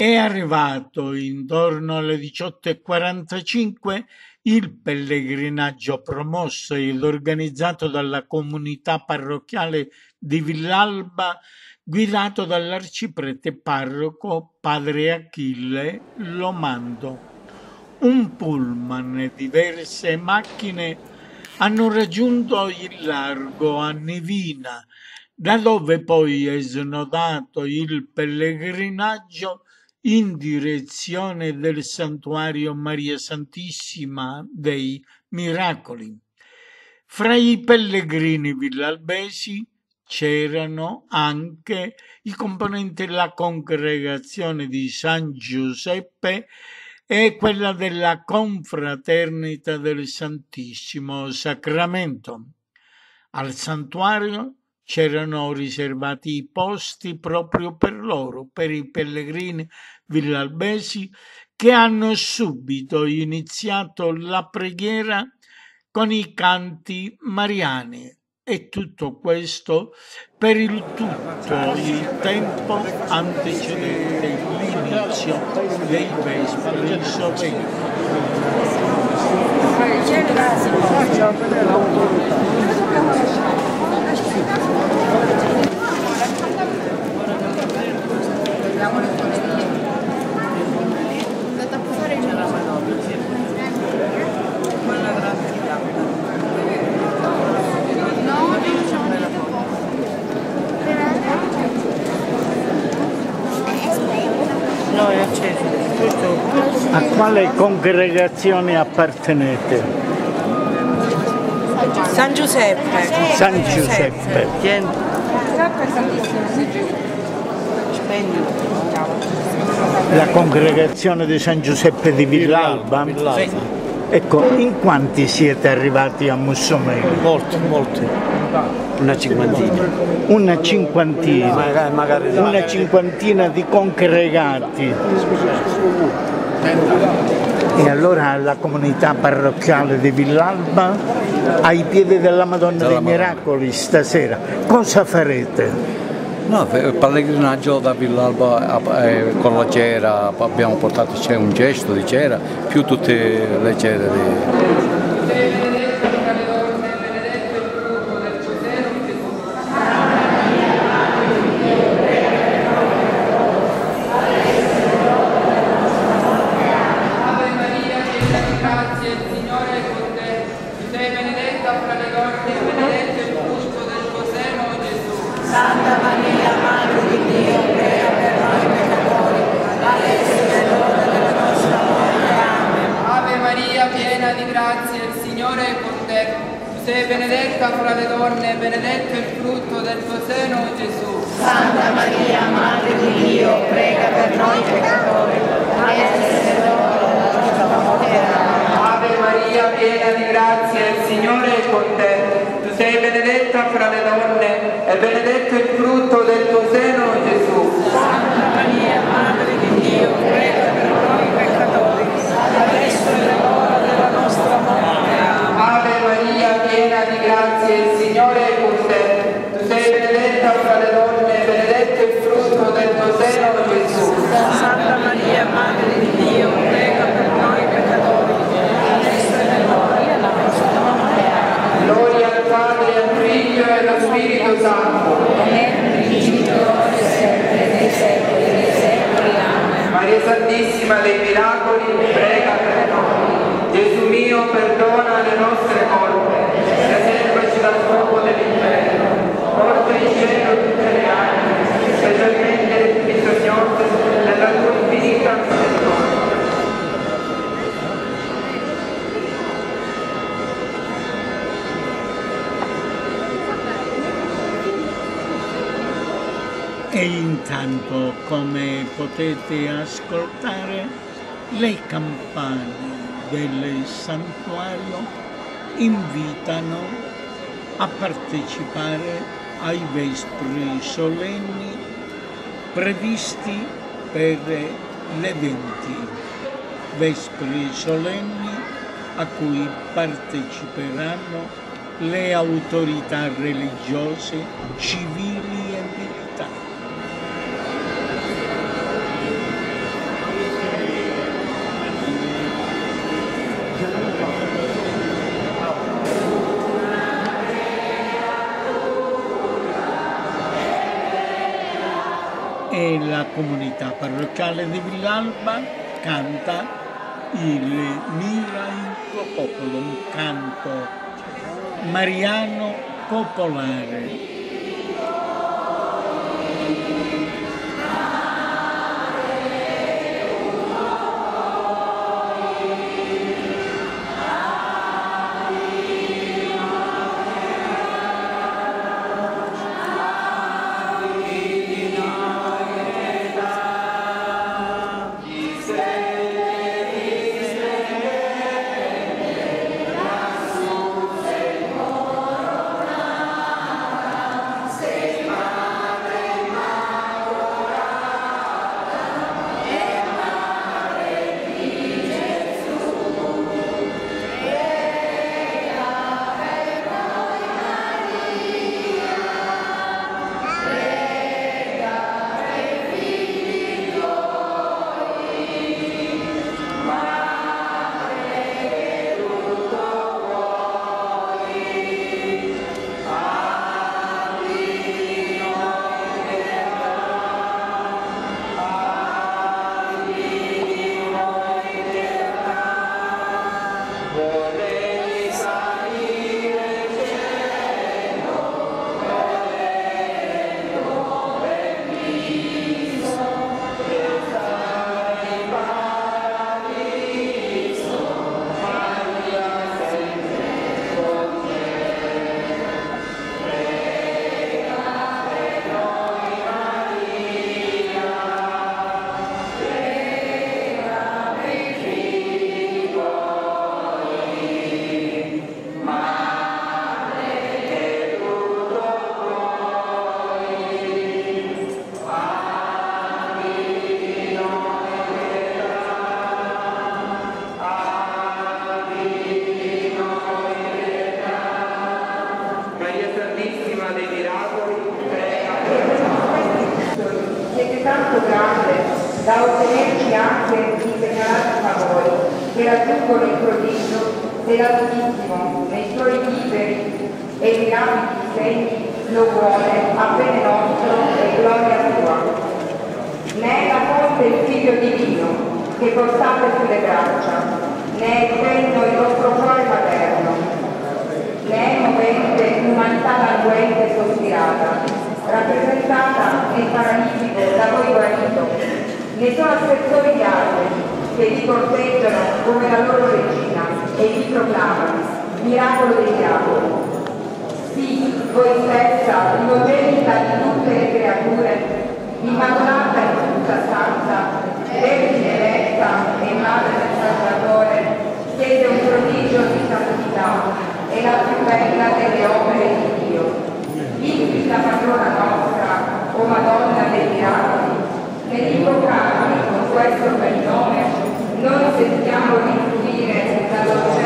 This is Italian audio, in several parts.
È arrivato intorno alle 18.45 il pellegrinaggio promosso ed organizzato dalla comunità parrocchiale di Villalba guidato dall'arciprete parroco padre Achille Lomando. Un pullman e diverse macchine hanno raggiunto il largo a Nivina, da dove poi è snodato il pellegrinaggio in direzione del santuario Maria Santissima dei Miracoli. Fra i pellegrini villalbesi c'erano anche i componenti della congregazione di San Giuseppe e quella della confraternita del Santissimo Sacramento. Al santuario c'erano riservati i posti proprio per loro, per i pellegrini villalbesi che hanno subito iniziato la preghiera con i canti mariani e tutto questo per il tutto il tempo antecedente l'inizio dei Vespri Soventi. No, è acceso. Questo A quale congregazione appartenete? San Giuseppe. San Giuseppe. Tieni. La congregazione di San Giuseppe di Villalba? Ecco, in quanti siete arrivati a Mussomeli? Molti, molti. Una cinquantina. Una cinquantina. Magari, magari Una cinquantina di congregati. E allora la comunità parrocchiale di Villalba ai piedi della Madonna Della dei Madonna. Miracoli stasera, cosa farete? No, per- pellegrinaggio da Villalba eh, con la cera, abbiamo portato c'è un gesto di cera, più tutte le cere di... Ave Maria, piena di grazia, il Signore è con te. Tu sei benedetta fra le donne e benedetto il frutto del tuo seno, Gesù. Ave Maria, piena di grazia, il Signore è con te. Tu sei benedetta fra le donne e benedetto il frutto del tuo seno, Gesù. Santa Maria, Madre di Dio, prega per noi peccatori, adesso è l'ora nostra morte. Ave Maria, piena di grazia, il Signore è con te. Tu sei benedetta fra le donne e benedetto il frutto del tuo seno, Gesù. Santa Maria, Madre di Dio, prega per noi peccatori, adesso è l'ora della nostra morte. Ave Maria, piena di grazia, il Signore è con te. Tu sei benedetta fra le donne e benedetto il frutto del tuo seno, Gesù. Santa Maria, Madre di Dio, prega per noi peccatori, adesso è l'ora della nostra morte. Gloria al Padre, al Figlio e allo Spirito Santo. Maria Santissima dei Miracoli, prega per noi. Gesù mio, perdona le nostre colpe, preservaci dal fuoco dell'inferno, porta in cielo tutte le anime, specialmente le più bisognose della tua infinita misericordia. E intanto, come potete ascoltare, le campane del santuario invitano a partecipare ai vespri solenni previsti per le 20 vespri solenni a cui parteciperanno le autorità religiose, civili e militari. E la comunità parrocchiale di Villalba canta il Mira il tuo popolo, un canto mariano popolare. Prodigio dell'Altissimo nei suoi liberi e mirabili segni lo vuole a bene nostro e gloria sua. Ne è la fonte il figlio divino che portate sulle braccia, ne è il regno il vostro cuore materno, ne è movente l'umanità languente e sospirata, rappresentata nel paralitico da voi guarito. Ne sono assessori gli altri che vi corteggiano come la loro regina e vi proclamano miracolo dei diavoli. Sì, voi stessa, primogenita di tutte le creature, immacolata in tutta stanza, vergine eletta e madre del Salvatore, siete un prodigio di santità e la più bella delle opere di Dio. Invica patrona nostra, o Madonna dei miracoli, nell'invocarvi con questo bel nome, noi sentiamo la dolcezza delle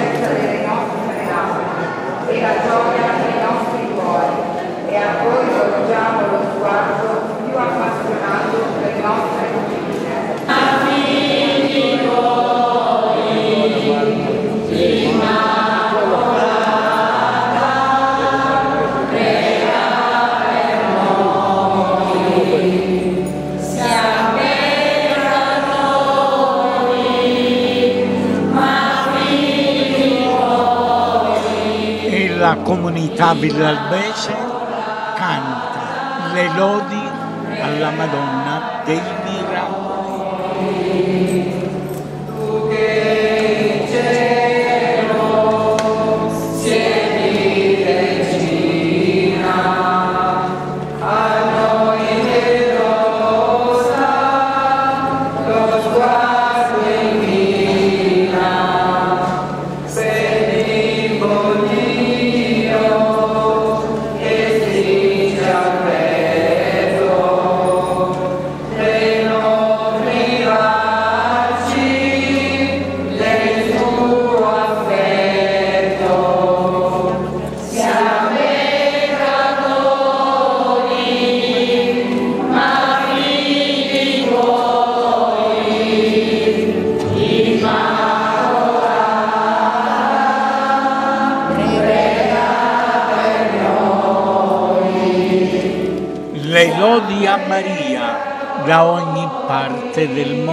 comunità villalbese canta le lodi alla Madonna dei Le lodi a Maria da ogni parte del mondo.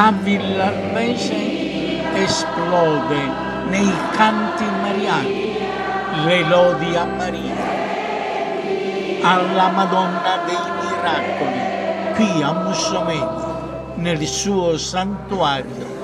Comunità villalbese esplode nei canti mariani, le lodi a Maria, alla Madonna dei Miracoli, qui a Mussomeni, nel suo santuario.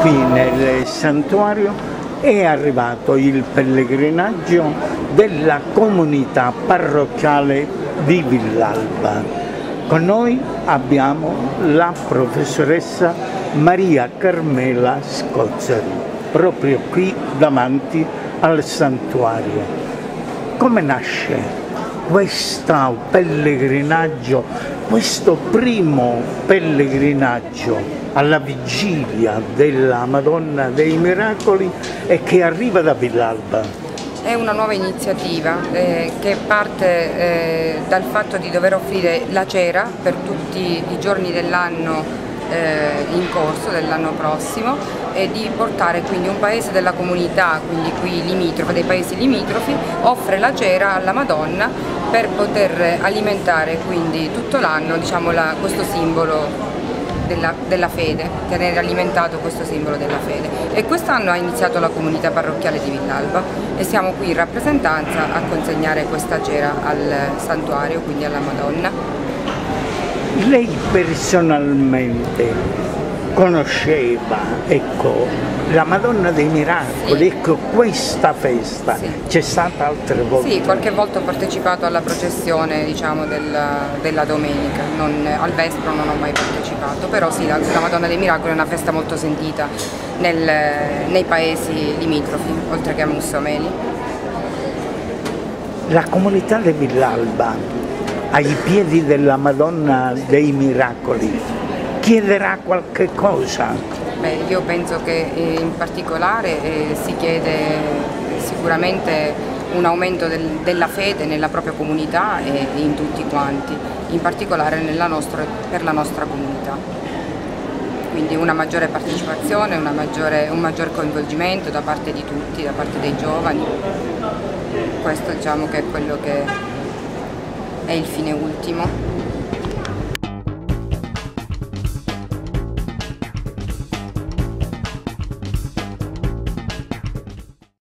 Qui nel santuario è arrivato il pellegrinaggio della comunità parrocchiale di Villalba. Con noi abbiamo la professoressa Maria Carmela Scozzari, proprio qui davanti al santuario. Come nasce questo pellegrinaggio, questo primo pellegrinaggio alla vigilia della Madonna dei Miracoli e che arriva da Villalba? È una nuova iniziativa eh, che parte eh, dal fatto di dover offrire la cera per tutti i giorni dell'anno eh, in corso, dell'anno prossimo e di portare quindi un paese della comunità, quindi qui limitrofa, dei paesi limitrofi, offre la cera alla Madonna per poter alimentare quindi tutto l'anno diciamo, questo simbolo della, della, fede, tenere alimentato questo simbolo della fede. E quest'anno ha iniziato la comunità parrocchiale di Villalba e siamo qui in rappresentanza a consegnare questa cera al santuario, quindi alla Madonna. Lei personalmente conosceva ecco, la Madonna dei Miracoli, sì. ecco questa festa sì. c'è stata altre volte? Sì, qualche volta ho partecipato alla processione diciamo, della, della, domenica, non, al Vespro non ho mai partecipato, però sì, la, la Madonna dei Miracoli è una festa molto sentita nel, nei paesi limitrofi, oltre che a Mussomeli. La comunità di Villalba, ai piedi della Madonna dei Miracoli, chiederà qualche cosa? Beh, io penso che eh, in particolare eh, si chiede sicuramente un aumento del, della fede nella propria comunità e in tutti quanti, in particolare nostra, per la nostra comunità. Quindi una maggiore partecipazione, una maggiore, un maggior coinvolgimento da parte di tutti, da parte dei giovani. Questo diciamo che è quello che è il fine ultimo.